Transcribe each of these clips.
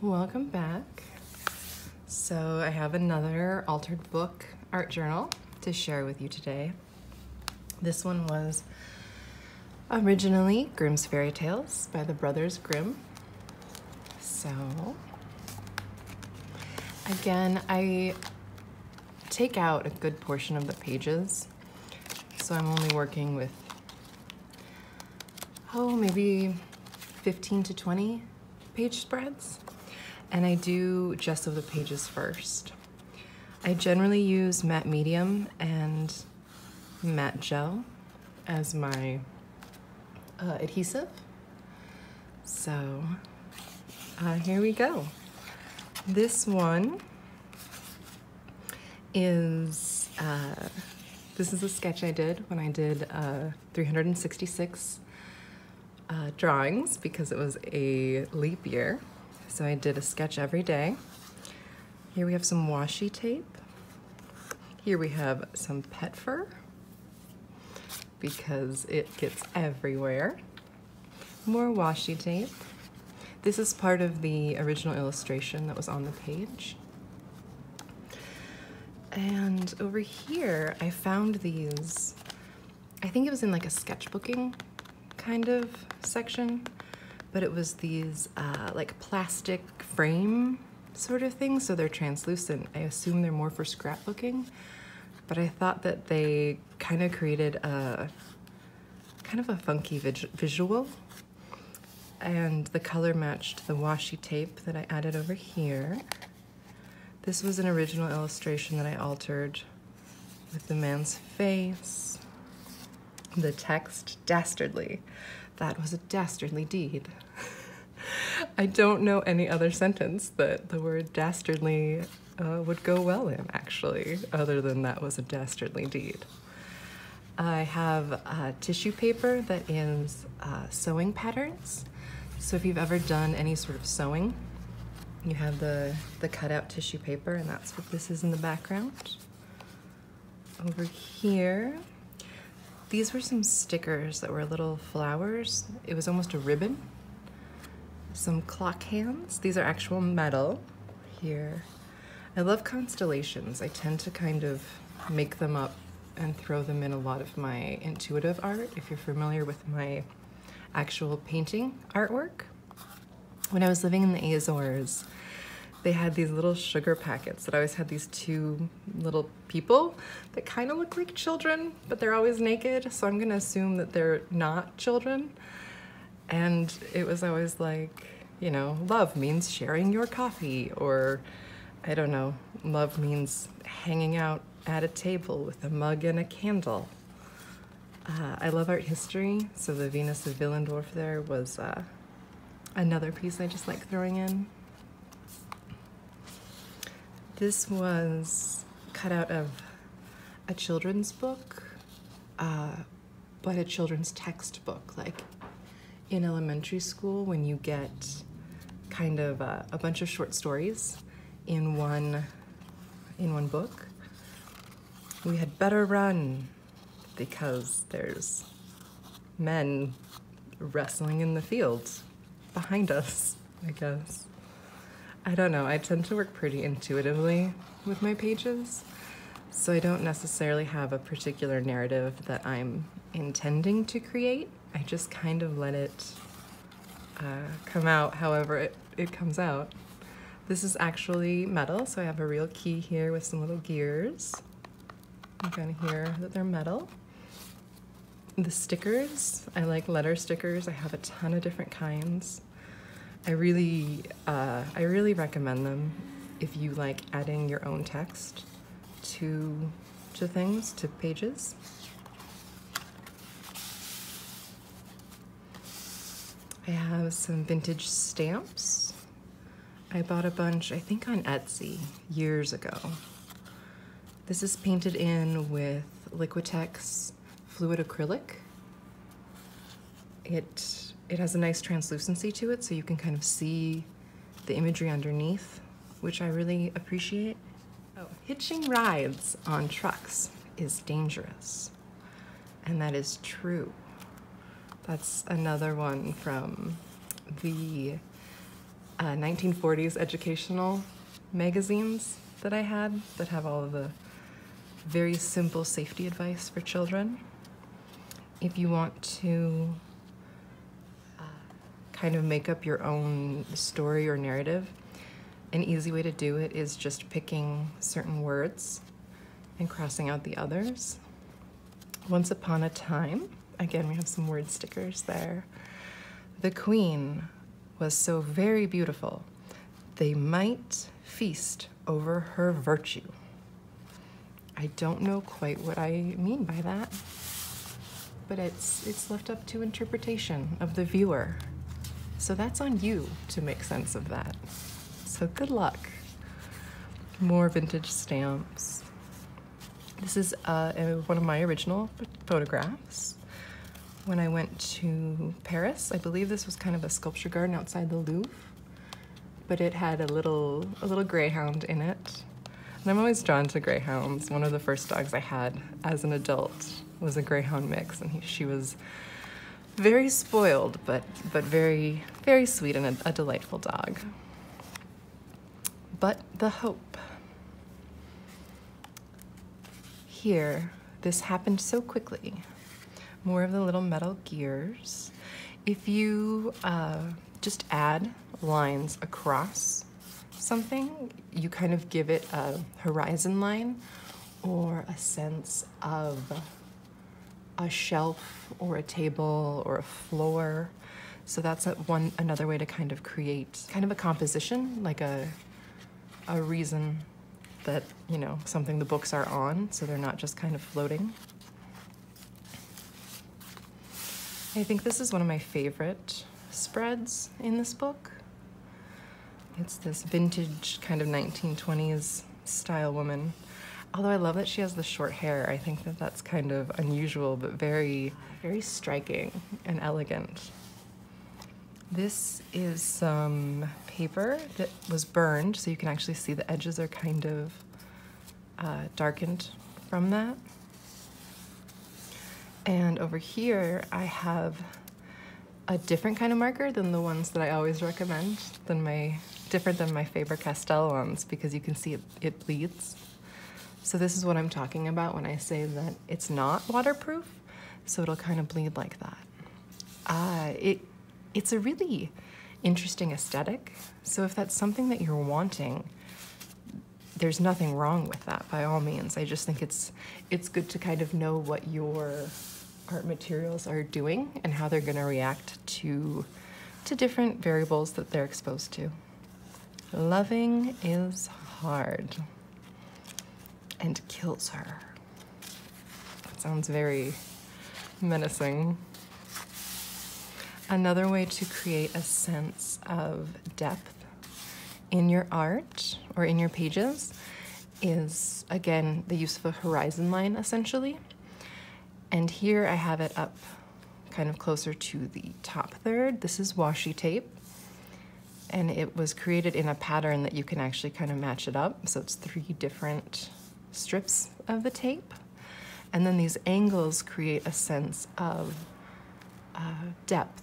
Welcome back. So I have another altered book art journal to share with you today. This one was originally Grimm's Fairy Tales by the Brothers Grimm. So again, I take out a good portion of the pages. So I'm only working with, oh, maybe 15 to 20 page spreads and I do gesso the pages first. I generally use matte medium and matte gel as my uh, adhesive. So uh, here we go. This one is, uh, this is a sketch I did when I did uh, 366 uh, drawings because it was a leap year. So I did a sketch every day. Here we have some washi tape. Here we have some pet fur because it gets everywhere. More washi tape. This is part of the original illustration that was on the page. And over here, I found these, I think it was in like a sketchbooking kind of section but it was these uh, like plastic frame sort of things, so they're translucent. I assume they're more for scrapbooking, but I thought that they kind of created a kind of a funky visual and the color matched the washi tape that I added over here. This was an original illustration that I altered with the man's face, the text dastardly. That was a dastardly deed. I don't know any other sentence that the word dastardly uh, would go well in, actually, other than that was a dastardly deed. I have uh, tissue paper that is uh, sewing patterns. So if you've ever done any sort of sewing, you have the, the cutout tissue paper, and that's what this is in the background. Over here, these were some stickers that were little flowers. It was almost a ribbon. Some clock hands. These are actual metal here. I love constellations. I tend to kind of make them up and throw them in a lot of my intuitive art, if you're familiar with my actual painting artwork. When I was living in the Azores, they had these little sugar packets that always had these two little people that kind of look like children, but they're always naked. So I'm gonna assume that they're not children. And it was always like, you know, love means sharing your coffee or I don't know, love means hanging out at a table with a mug and a candle. Uh, I love art history, so the Venus of Willendorf there was uh, another piece I just like throwing in. This was cut out of a children's book, uh, but a children's textbook. Like in elementary school, when you get kind of a, a bunch of short stories in one in one book, we had better run because there's men wrestling in the fields behind us, I guess. I don't know, I tend to work pretty intuitively with my pages, so I don't necessarily have a particular narrative that I'm intending to create. I just kind of let it uh, come out however it, it comes out. This is actually metal, so I have a real key here with some little gears. You can hear that they're metal. The stickers, I like letter stickers. I have a ton of different kinds. I really, uh, I really recommend them if you like adding your own text to, to things, to pages. I have some vintage stamps. I bought a bunch, I think on Etsy, years ago. This is painted in with Liquitex fluid acrylic. It it has a nice translucency to it so you can kind of see the imagery underneath, which I really appreciate. Oh, hitching rides on trucks is dangerous. And that is true. That's another one from the uh, 1940s educational magazines that I had that have all of the very simple safety advice for children. If you want to kind of make up your own story or narrative, an easy way to do it is just picking certain words and crossing out the others. Once upon a time, again, we have some word stickers there. The queen was so very beautiful, they might feast over her virtue. I don't know quite what I mean by that, but it's, it's left up to interpretation of the viewer. So that's on you to make sense of that. So good luck. More vintage stamps. This is uh, one of my original photographs. When I went to Paris, I believe this was kind of a sculpture garden outside the Louvre, but it had a little a little greyhound in it and I'm always drawn to greyhounds. One of the first dogs I had as an adult was a greyhound mix, and he, she was very spoiled, but but very very sweet and a, a delightful dog. But the hope. Here, this happened so quickly. More of the little metal gears. If you uh, just add lines across something, you kind of give it a horizon line or a sense of a shelf or a table or a floor. So that's a, one another way to kind of create kind of a composition, like a a reason that, you know, something the books are on, so they're not just kind of floating. I think this is one of my favorite spreads in this book. It's this vintage kind of 1920s style woman. Although I love that she has the short hair, I think that that's kind of unusual, but very, very striking and elegant. This is some paper that was burned, so you can actually see the edges are kind of uh, darkened from that. And over here, I have a different kind of marker than the ones that I always recommend, than my different than my Faber-Castell ones because you can see it, it bleeds. So this is what I'm talking about when I say that it's not waterproof, so it'll kind of bleed like that. Uh, it, it's a really interesting aesthetic. So if that's something that you're wanting, there's nothing wrong with that by all means. I just think it's it's good to kind of know what your art materials are doing and how they're going to react to to different variables that they're exposed to. Loving is hard and kills her. That sounds very menacing. Another way to create a sense of depth in your art or in your pages is, again, the use of a horizon line, essentially. And here I have it up kind of closer to the top third. This is washi tape and it was created in a pattern that you can actually kind of match it up. So it's three different strips of the tape. And then these angles create a sense of uh, depth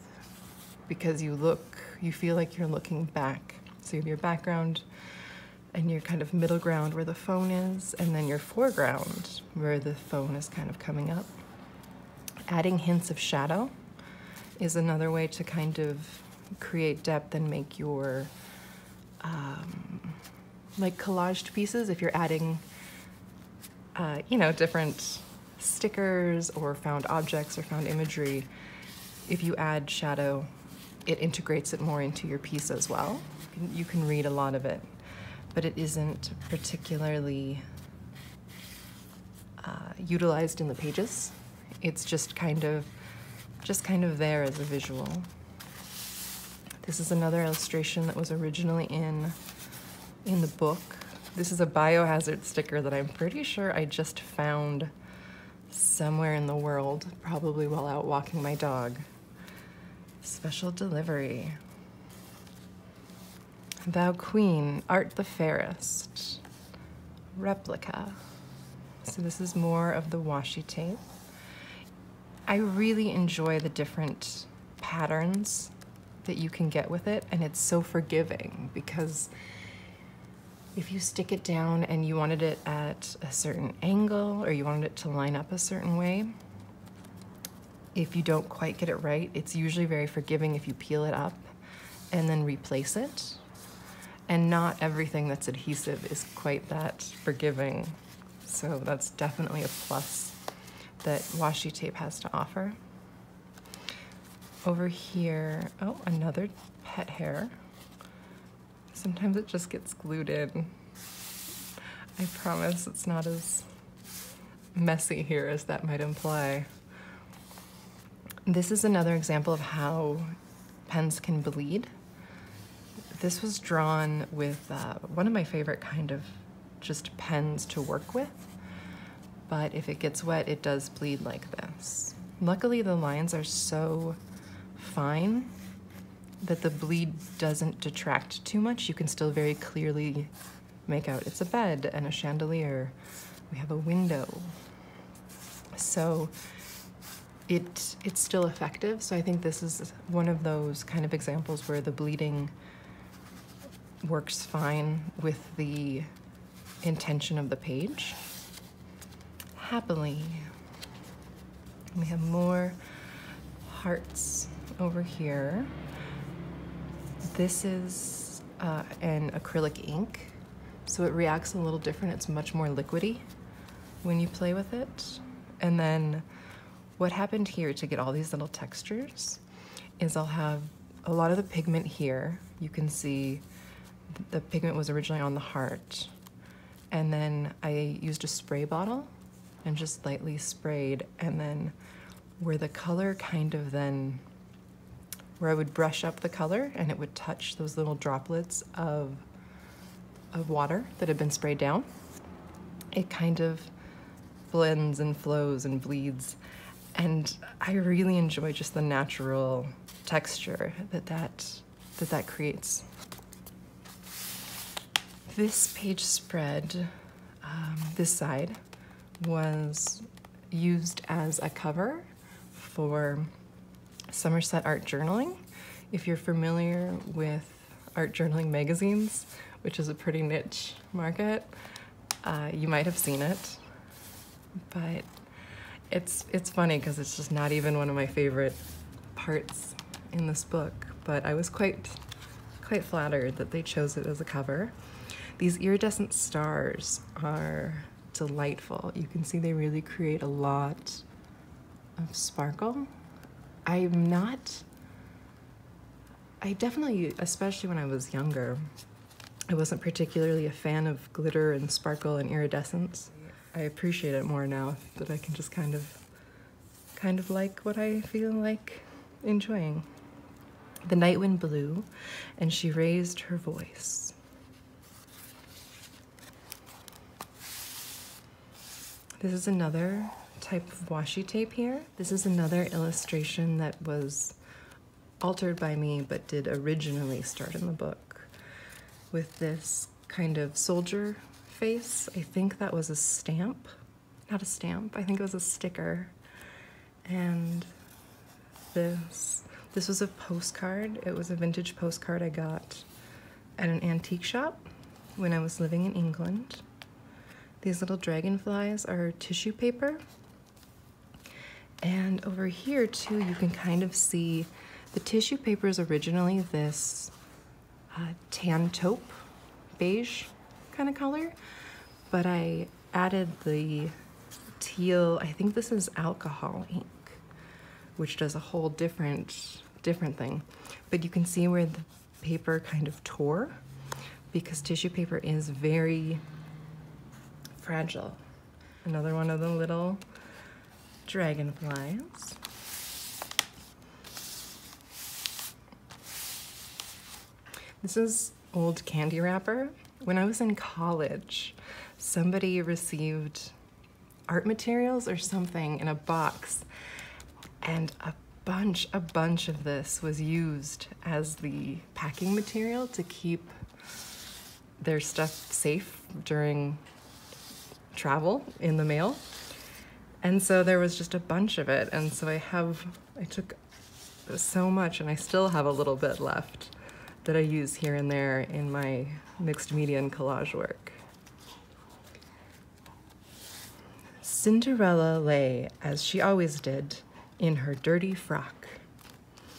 because you look, you feel like you're looking back. So you have your background and your kind of middle ground where the phone is, and then your foreground where the phone is kind of coming up. Adding hints of shadow is another way to kind of create depth and make your um, like collaged pieces if you're adding uh, you know different stickers or found objects or found imagery if you add shadow it integrates it more into your piece as well. You can, read a lot of it but it isn't particularly uh, utilized in the pages. It's just kind of just kind of there as a visual. This is another illustration that was originally in, in the book. This is a biohazard sticker that I'm pretty sure I just found somewhere in the world, probably while out walking my dog. Special delivery. Thou Queen, art the fairest. Replica. So this is more of the washi tape. I really enjoy the different patterns that you can get with it, and it's so forgiving because if you stick it down and you wanted it at a certain angle or you wanted it to line up a certain way, if you don't quite get it right, it's usually very forgiving if you peel it up and then replace it. And not everything that's adhesive is quite that forgiving. So that's definitely a plus that washi tape has to offer. Over here, oh, another pet hair. Sometimes it just gets glued in. I promise it's not as messy here as that might imply. This is another example of how pens can bleed. This was drawn with uh, one of my favorite kind of just pens to work with, but if it gets wet, it does bleed like this. Luckily, the lines are so fine that the bleed doesn't detract too much. You can still very clearly make out it's a bed and a chandelier. We have a window. So it it's still effective. So I think this is one of those kind of examples where the bleeding works fine with the intention of the page. Happily. We have more hearts over here. This is uh, an acrylic ink, so it reacts a little different. It's much more liquidy when you play with it. And then what happened here to get all these little textures is I'll have a lot of the pigment here. You can see the pigment was originally on the heart. And then I used a spray bottle and just lightly sprayed. And then where the color kind of then where I would brush up the color and it would touch those little droplets of, of water that had been sprayed down. It kind of blends and flows and bleeds. And I really enjoy just the natural texture that that, that, that creates. This page spread, um, this side, was used as a cover for Somerset Art Journaling. If you're familiar with art journaling magazines, which is a pretty niche market, uh, you might have seen it. But it's it's funny because it's just not even one of my favorite parts in this book. But I was quite quite flattered that they chose it as a cover. These iridescent stars are delightful. You can see they really create a lot of sparkle I'm not, I definitely, especially when I was younger, I wasn't particularly a fan of glitter and sparkle and iridescence. I appreciate it more now that I can just kind of, kind of like what I feel like enjoying. The night wind blew and she raised her voice. This is another type of washi tape here. This is another illustration that was altered by me but did originally start in the book with this kind of soldier face. I think that was a stamp, not a stamp, I think it was a sticker. And this, this was a postcard. It was a vintage postcard I got at an antique shop when I was living in England. These little dragonflies are tissue paper and over here too, you can kind of see the tissue paper is originally this uh, tan taupe, beige kind of color, but I added the teal, I think this is alcohol ink, which does a whole different, different thing. But you can see where the paper kind of tore because tissue paper is very fragile. Another one of the little dragonflies. This is old candy wrapper. When I was in college, somebody received art materials or something in a box and a bunch, a bunch of this was used as the packing material to keep their stuff safe during travel in the mail. And so there was just a bunch of it. And so I have, I took so much, and I still have a little bit left that I use here and there in my mixed media and collage work. Cinderella lay, as she always did, in her dirty frock.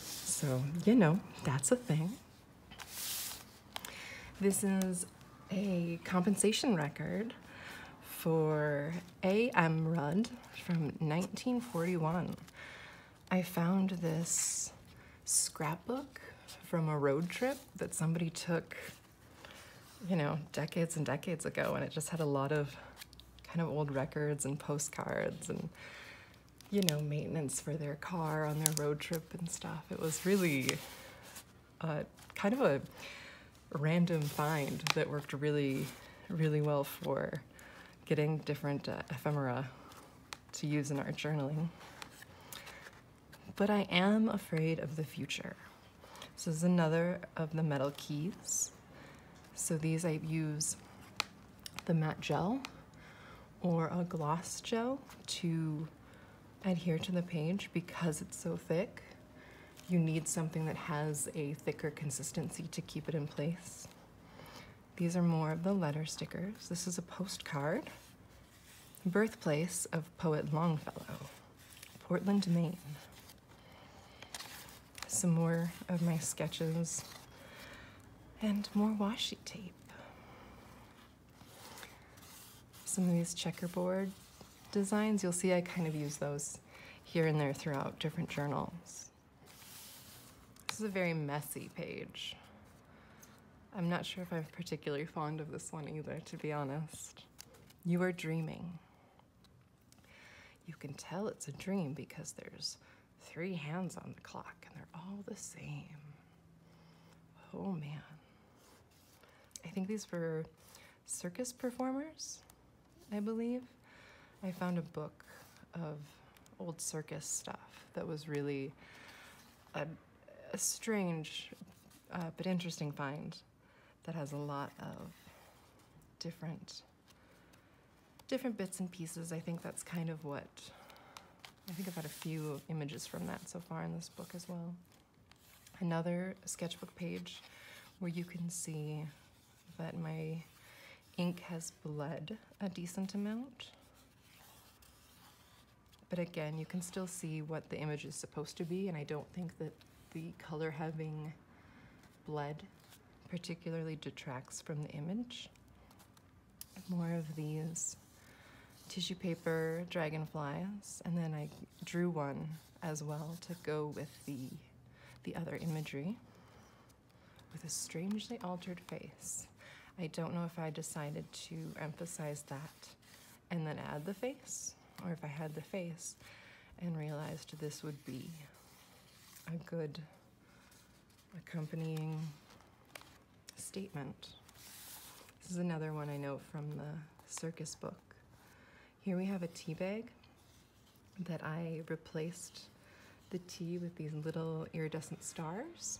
So, you know, that's a thing. This is a compensation record for A.M. Rudd from 1941. I found this scrapbook from a road trip that somebody took, you know, decades and decades ago, and it just had a lot of kind of old records and postcards and, you know, maintenance for their car on their road trip and stuff. It was really uh, kind of a random find that worked really, really well for getting different uh, ephemera to use in our journaling. But I am afraid of the future. This is another of the metal keys. So these I use the matte gel or a gloss gel to adhere to the page because it's so thick. You need something that has a thicker consistency to keep it in place. These are more of the letter stickers. This is a postcard. Birthplace of poet Longfellow, Portland, Maine some more of my sketches and more washi tape. Some of these checkerboard designs, you'll see I kind of use those here and there throughout different journals. This is a very messy page. I'm not sure if I'm particularly fond of this one either, to be honest. You are dreaming. You can tell it's a dream because there's three hands on the clock and they're all the same. Oh man. I think these were circus performers, I believe. I found a book of old circus stuff that was really a, a strange uh, but interesting find that has a lot of different different bits and pieces. I think that's kind of what I think I've had a few images from that so far in this book as well. Another sketchbook page where you can see that my ink has bled a decent amount. But again, you can still see what the image is supposed to be, and I don't think that the color having bled particularly detracts from the image. More of these tissue paper dragonflies, and then I drew one as well to go with the, the other imagery with a strangely altered face. I don't know if I decided to emphasize that and then add the face, or if I had the face and realized this would be a good accompanying statement. This is another one I know from the circus book. Here we have a tea bag that I replaced the tea with these little iridescent stars.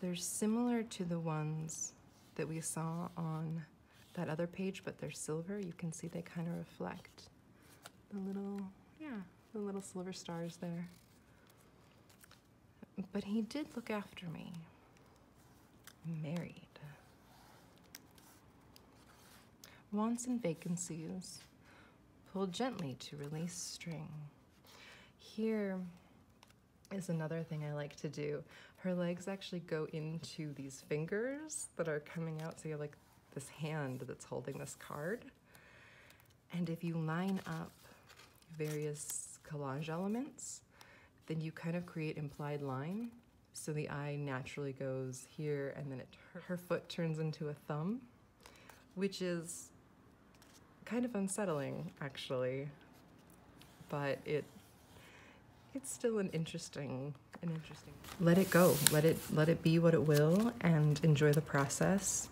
They're similar to the ones that we saw on that other page, but they're silver. You can see they kind of reflect the little, yeah, the little silver stars there. But he did look after me. Married. Wants and vacancies. Pull gently to release string. Here is another thing I like to do. Her legs actually go into these fingers that are coming out. So you have like this hand that's holding this card. And if you line up various collage elements, then you kind of create implied line. So the eye naturally goes here and then it, her foot turns into a thumb, which is kind of unsettling actually, but it it's still an interesting an interesting let it go. Let it let it be what it will and enjoy the process.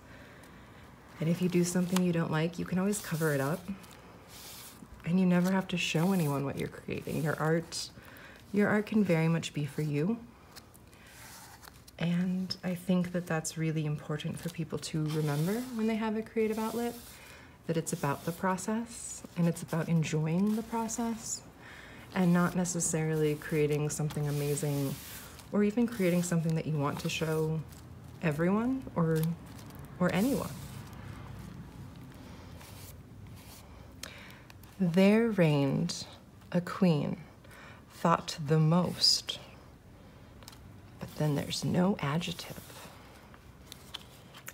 And if you do something you don't like you can always cover it up. And you never have to show anyone what you're creating. Your art your art can very much be for you. And i think that that's really important for people to remember when they have a creative outlet that it's about the process and it's about enjoying the process and not necessarily creating something amazing or even creating something that you want to show everyone or or anyone. There reigned a queen thought the most, but then there's no adjective.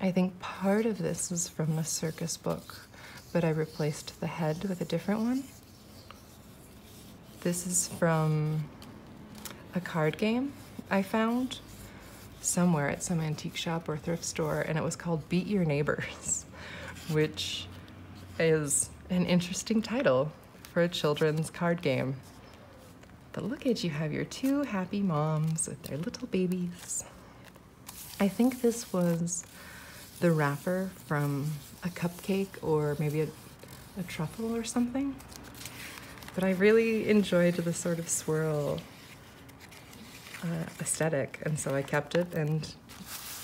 I think part of this is from a circus book, but I replaced the head with a different one. This is from a card game I found somewhere at some antique shop or thrift store, and it was called Beat Your Neighbors, which is an interesting title for a children's card game. But look at you have your two happy moms with their little babies. I think this was the wrapper from a cupcake or maybe a, a truffle or something. But I really enjoyed the sort of swirl uh, aesthetic, and so I kept it and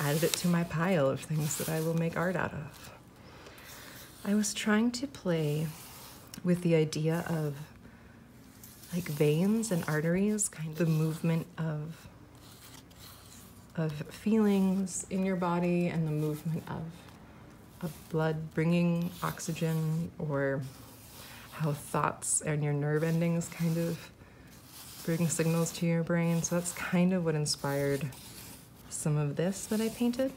added it to my pile of things that I will make art out of. I was trying to play with the idea of like veins and arteries, kind of the movement of of feelings in your body and the movement of of blood bringing oxygen or how thoughts and your nerve endings kind of bring signals to your brain. So that's kind of what inspired some of this that I painted.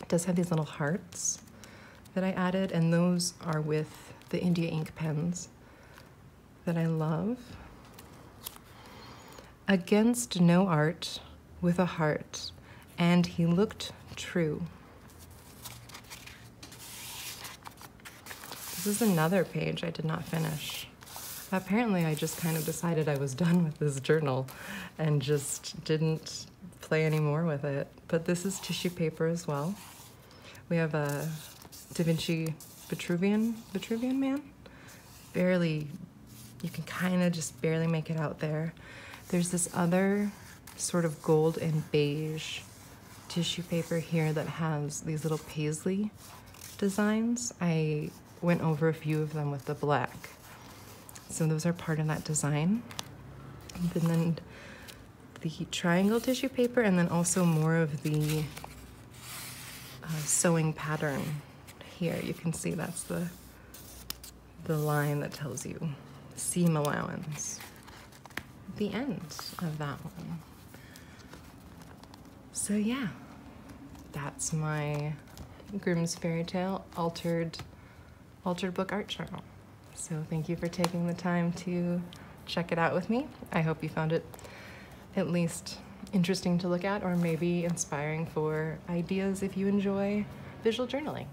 It does have these little hearts that I added, and those are with the India ink pens that I love. Against no art with a heart, and he looked true. This is another page I did not finish. Apparently, I just kind of decided I was done with this journal and just didn't play anymore with it. But this is tissue paper as well. We have a Da Vinci Vitruvian, Vitruvian Man. Barely, you can kind of just barely make it out there. There's this other sort of gold and beige tissue paper here that has these little paisley designs. I went over a few of them with the black. So those are part of that design. And then the triangle tissue paper and then also more of the uh, sewing pattern here. You can see that's the, the line that tells you seam allowance. The end of that one. So yeah, that's my Grimm's Fairy Tale altered altered book art journal. So thank you for taking the time to check it out with me. I hope you found it at least interesting to look at or maybe inspiring for ideas if you enjoy visual journaling.